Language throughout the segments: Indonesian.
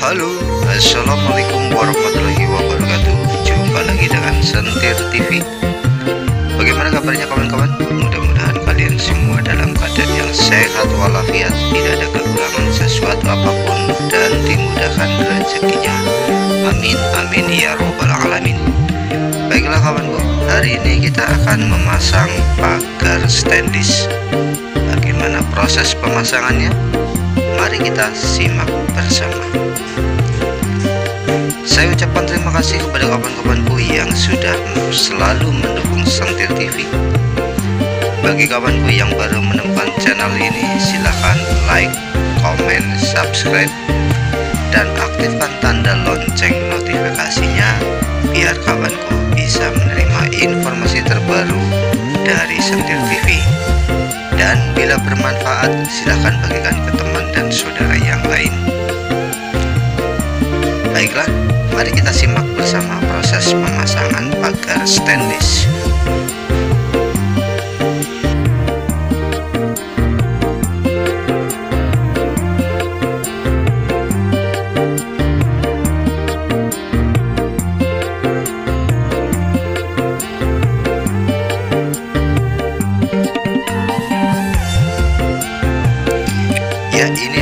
Halo, Assalamualaikum warahmatullahi wabarakatuh. Jumpa lagi dengan Sentir TV Bagaimana kabarnya kawan-kawan? Mudah-mudahan kalian semua dalam keadaan yang sehat walafiat. Tidak ada kekurangan sesuatu apa pun Dan dimudahkan rezekinya. Amin, amin ya robbal alamin. Baiklah kawanku, hari ini kita akan memasang pagar stainless. Bagaimana proses pemasangannya? Mari kita simak bersama. Saya ucapkan terima kasih kepada kawan-kawanku yang sudah selalu mendukung Sentir TV Bagi kawanku yang baru menemukan channel ini silahkan like, komen, subscribe dan aktifkan tanda lonceng notifikasinya biar kawanku bisa menerima informasi terbaru dari Sentir TV dan bila bermanfaat silahkan bagikan ke teman dan saudara yang lain. Baiklah mari kita simak bersama proses pemasangan pagar stainless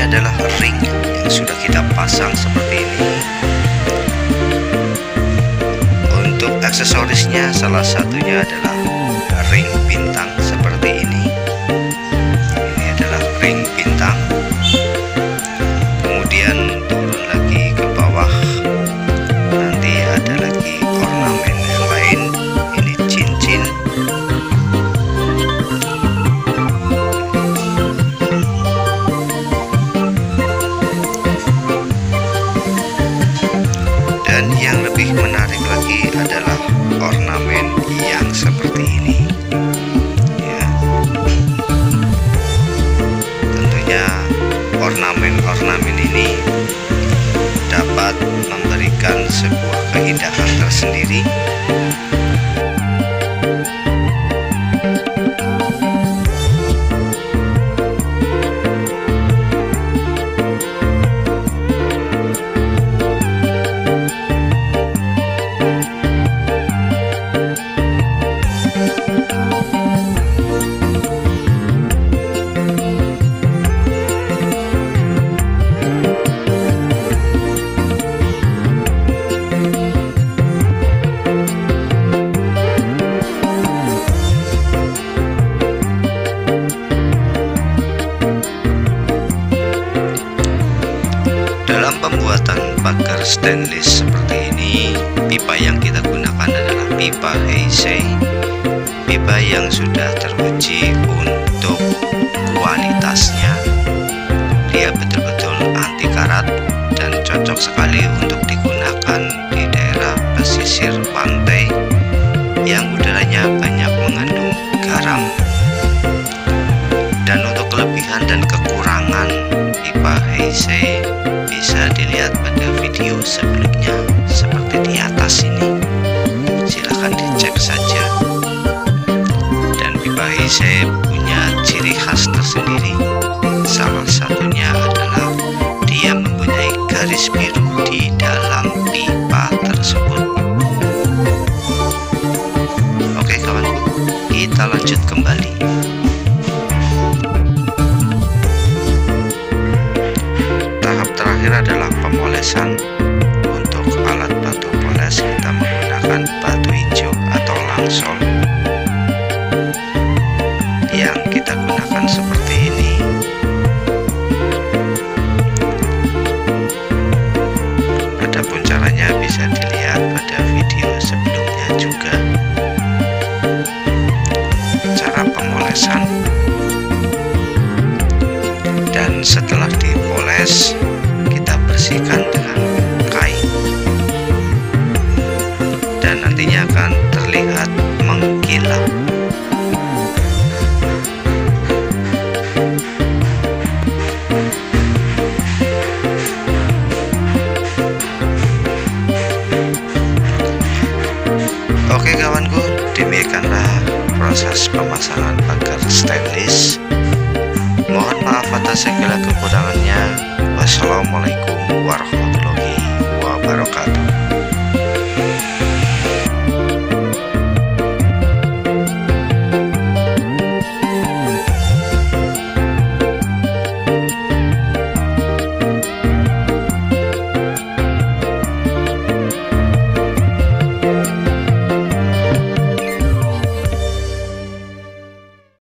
adalah ring yang sudah kita pasang seperti ini. Untuk aksesorisnya salah satunya adalah menarik lagi adalah ornamen yang seperti ini. Ya. Tentunya ornamen-ornamen ini dapat memberikan sebuah keindahan tersendiri stainless seperti ini, pipa yang kita gunakan adalah pipa Heisei. Pipa yang sudah teruji untuk kualitasnya. Dia betul-betul anti karat dan cocok sekali sebelumnya seperti di atas ini. Silahkan dicek saja. Dan pipa Heisei punya ciri khas tersendiri. Salah satunya adalah dia mempunyai garis biru di dalam pipa tersebut. Oke kawanku kita lanjut kembali. Tahap terakhir adalah pemolesan dan setelah dipoles Teknis, mohon maaf atas segala